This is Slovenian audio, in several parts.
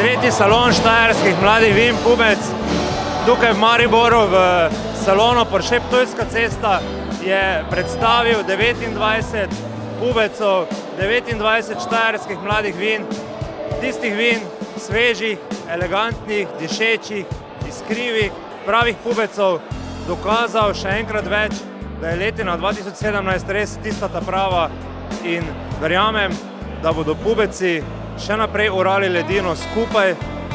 tretji salon štajerskih mladih vin Pubec. Tukaj v Mariboru v salonu Porsche Ptujska cesta je predstavil 29 pubecov, 29 štajerskih mladih vin, tistih vin, svežih, elegantnih, dišečih, iskrivih, pravih pubecov, dokazal še enkrat več, da je letina 2017 res tista ta prava in verjamem, da bodo pubeci še naprej orali ledino skupaj,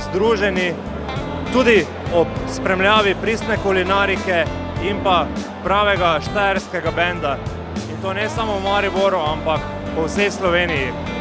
združeni, tudi ob spremljavi pristne kulinarike in pa pravega štajerskega benda. In to ne samo v Mariboru, ampak po vsej Sloveniji.